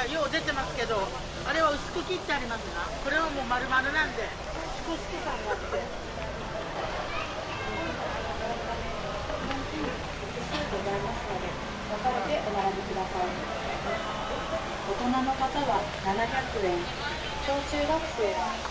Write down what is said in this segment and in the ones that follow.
お寿司にはよう出てますけどあれは薄く切ってありますがこれはもう丸々なんでシコシコ感があって。ございますので分かれてお並びください大人の方は700円小中学生は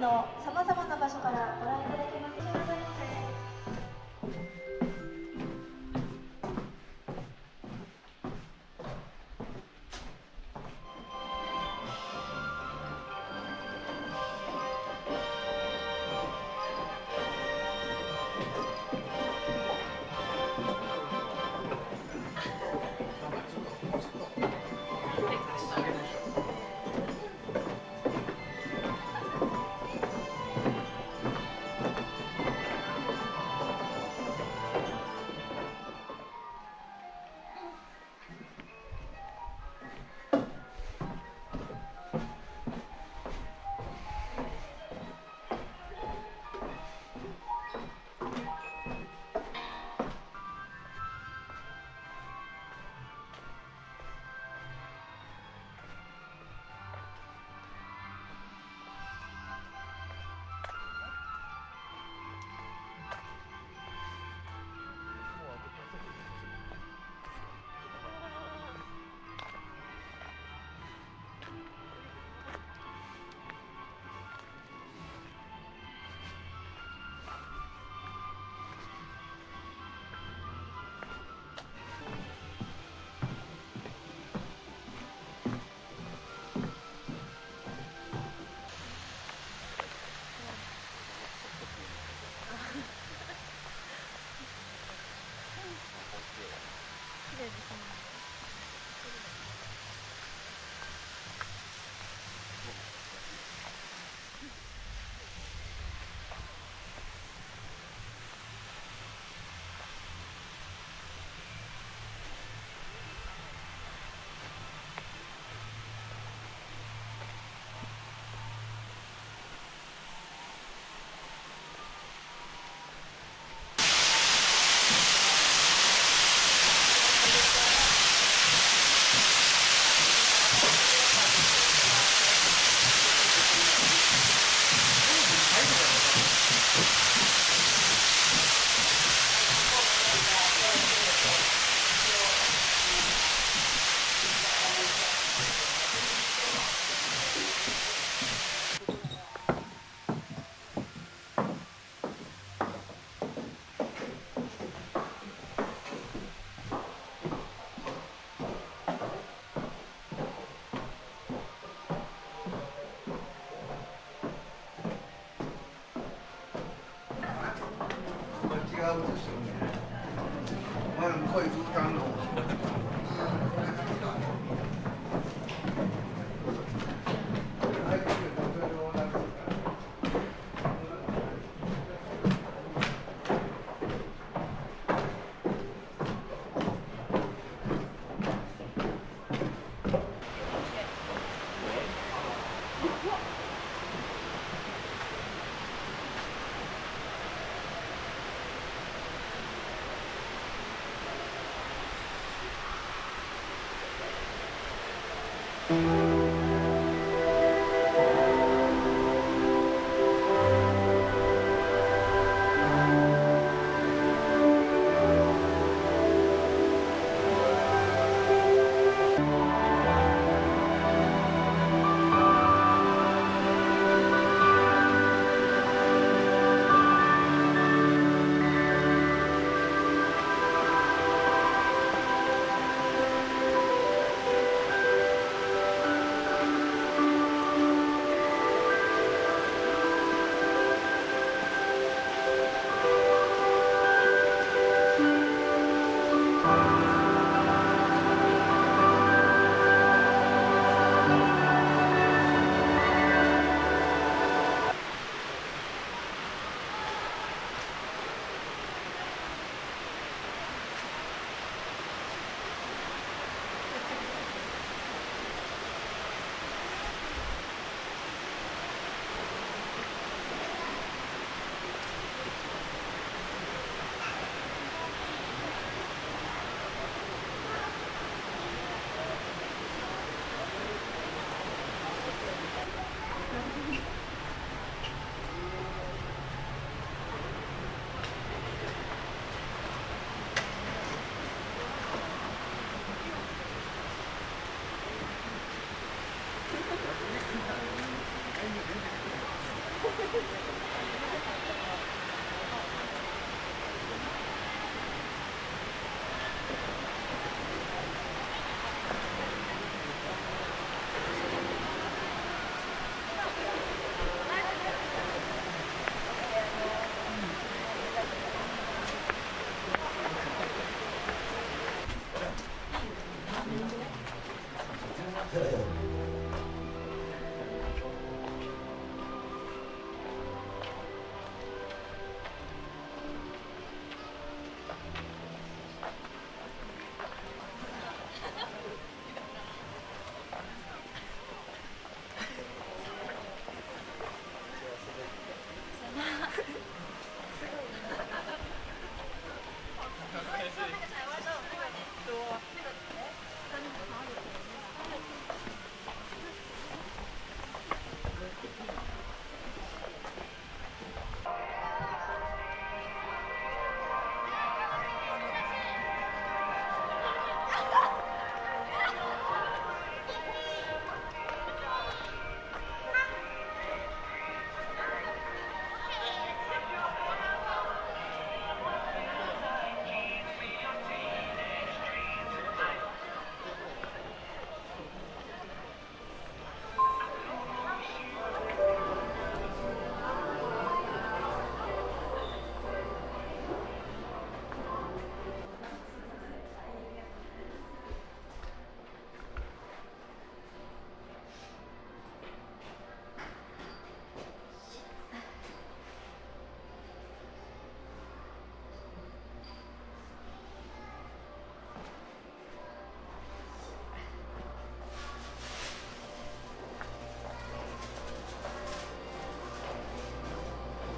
のさまざまな場所からご覧お前向こう行く歌の。